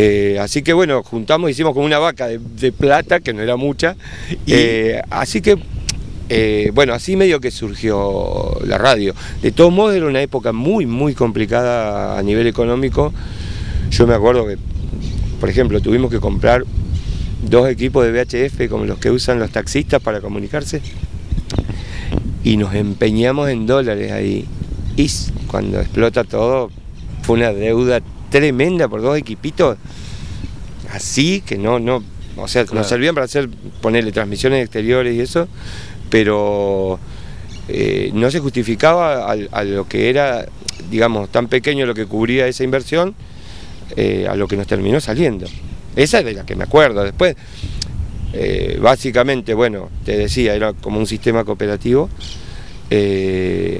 Eh, así que bueno, juntamos, hicimos como una vaca de, plata, que no era mucha. Eh, así que, eh, bueno, así medio que surgió la radio. De todos modos era una época muy, muy complicada a nivel económico. Yo me acuerdo que, por ejemplo, tuvimos que comprar dos equipos de VHF como los que usan los taxistas para comunicarse y nos empeñamos en dólares ahí. Y cuando explota todo, fue una deuda tremenda por dos equipitos así que no, no, o sea, nos servían para hacer, ponerle transmisiones exteriores y eso, pero eh, no se justificaba a, lo que era, digamos, tan pequeño lo que cubría esa inversión, eh, a lo que nos terminó saliendo. Esa es de la que me acuerdo. Después, eh, básicamente, bueno, te decía, era como un sistema cooperativo.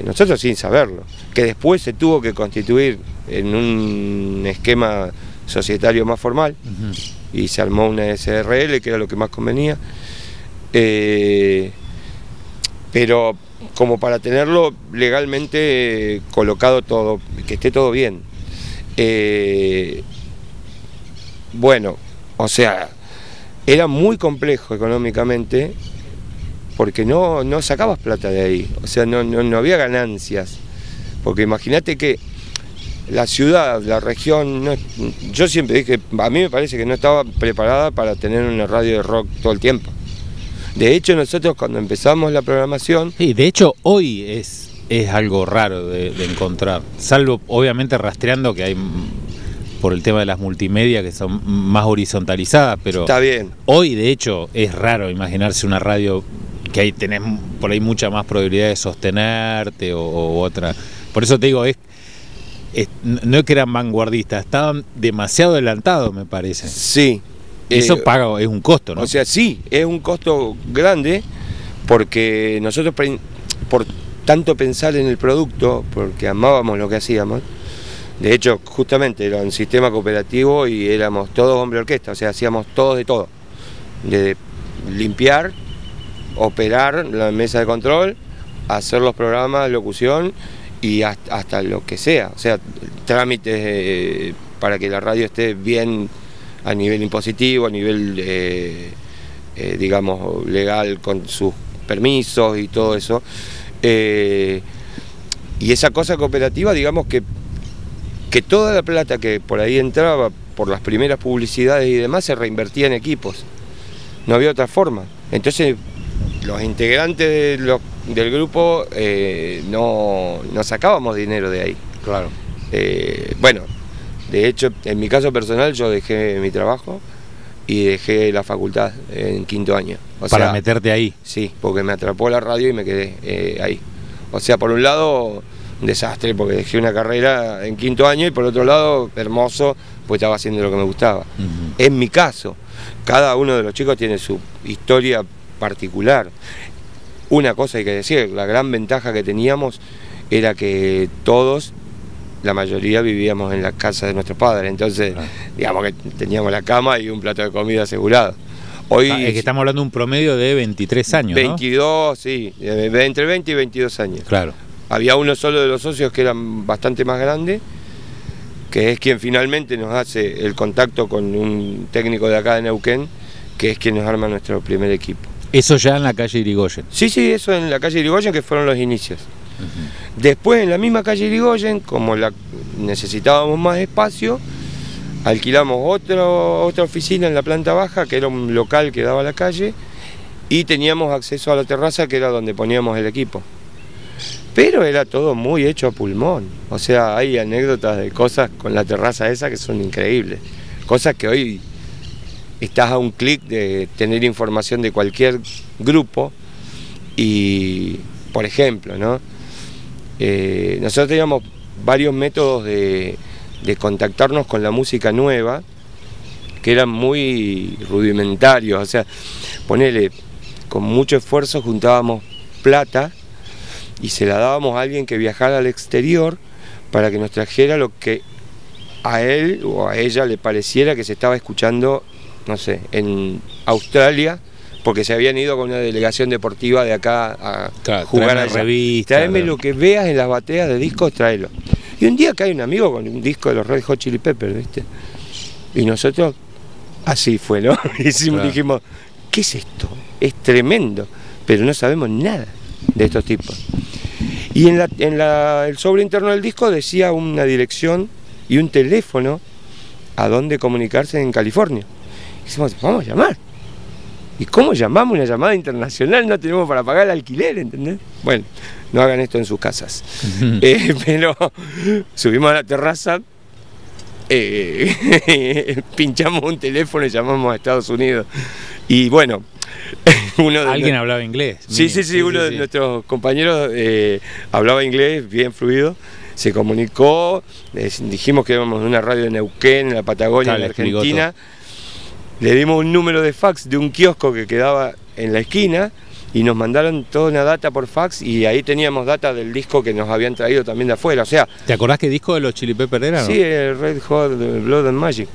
nosotros sin saberlo, que después se tuvo que constituir en un esquema societario más formal y se armó una SRL que era lo que más convenía. Eh, pero como para tenerlo legalmente colocado todo, que esté todo bien. Eh, bueno, o sea, era muy complejo económicamente porque no, no sacabas plata de ahí, o sea, no, no había ganancias. Porque imagínate que la ciudad, la región, yo siempre dije, a mí me parece que no estaba preparada para tener una radio de rock todo el tiempo. De hecho, nosotros cuando empezamos la programación... Sí, de hecho hoy es, es algo raro de, encontrar, salvo obviamente rastreando que hay por el tema de las multimedia que son más horizontalizadas, pero está bien. Hoy de hecho es raro imaginarse una radio que ahí tenés por ahí mucha más probabilidad de sostenerte o, o otra. Por eso te digo, es no es que eran vanguardistas, estaban demasiado adelantados, me parece. Sí. Eso eh, paga, es un costo, ¿no? O sea, sí, es un costo grande porque nosotros por tanto pensar en el producto, porque amábamos lo que hacíamos, de hecho, justamente era un sistema cooperativo y éramos todos hombre orquesta, o sea, hacíamos todo de todo. De limpiar, operar la mesa de control, hacer los programas, locución y hasta, lo que sea, o sea, trámites eh, para que la radio esté bien a nivel impositivo, a nivel, eh, eh, digamos, legal con sus permisos y todo eso. y esa cosa cooperativa, digamos que, que toda la plata que por ahí entraba por las primeras publicidades y demás se reinvertía en equipos. No había otra forma. Entonces, los integrantes los del grupo eh, no, sacábamos dinero de ahí. Claro. Eh, bueno, de hecho, en mi caso personal yo dejé mi trabajo y dejé la facultad en quinto año. Para meterte ahí. Sí, porque me atrapó la radio y me quedé eh, ahí. O sea, por un lado, un desastre porque dejé una carrera en quinto año y por otro lado, hermoso, pues estaba haciendo lo que me gustaba. En mi caso, cada uno de los chicos tiene su historia particular. Una cosa hay que decir, la gran ventaja que teníamos era que todos, la mayoría vivíamos en la casa de nuestros padres, entonces digamos que teníamos la cama y un plato de comida asegurado. Hoy, ah, es que estamos hablando de un promedio de 23 años. 22, sí, entre 20 y 22 años. Claro. Había uno solo de los socios que era bastante más grande, que es quien finalmente nos hace el contacto con un técnico de acá de Neuquén, que es quien nos arma nuestro primer equipo. Eso ya en la calle Irigoyen. Sí, sí, eso en la calle Irigoyen que fueron los inicios. Después en la misma calle Irigoyen, como la, necesitábamos más espacio, alquilamos otra, otra oficina en la planta baja, que era un local que daba a la calle, y teníamos acceso a la terraza, que era donde poníamos el equipo. Pero era todo muy hecho a pulmón. O sea, hay anécdotas de cosas con la terraza esa que son increíbles. Cosas que hoy estás a un clic de tener información de cualquier grupo y, por ejemplo, ¿no? Eh, nosotros teníamos varios métodos de, contactarnos con la música nueva que eran muy rudimentarios, o sea, ponele, con mucho esfuerzo juntábamos plata y se la dábamos a alguien que viajara al exterior para que nos trajera lo que a él o a ella le pareciera que se estaba escuchando no sé, en Australia, porque se habían ido con una delegación deportiva de acá a jugar a revista. Traeme lo que veas en las bateas de discos, tráelo. Y un día cae un amigo con un disco de los Red Hot Chili Peppers, ¿viste? Y nosotros, así fue, ¿no? Claro. dijimos, ¿qué es esto? Es tremendo, pero no sabemos nada de estos tipos. Y en, la, en la- el sobre interno del disco decía una dirección y un teléfono a dónde comunicarse en California. Y decimos, vamos a llamar. ¿Y cómo llamamos una llamada internacional? No tenemos para pagar el alquiler, ¿entendés? Bueno, no hagan esto en sus casas. Eh, pero subimos a la terraza, eh, pinchamos un teléfono y llamamos a Estados Unidos. Y bueno, uno de Alguien hablaba inglés. Sí, sí, sí, uno de sí. nuestros compañeros eh, hablaba inglés bien fluido, se comunicó, dijimos que íbamos de una radio de Neuquén, en la Patagonia, en explicó Argentina. Le dimos un número de fax de un kiosco que quedaba en la esquina y nos mandaron toda una data por fax y ahí teníamos data del disco que nos habían traído también de afuera. O sea, ¿Te acordás qué disco de los Chili Peppers era? no? sí, el Red Hot Blood and Magic.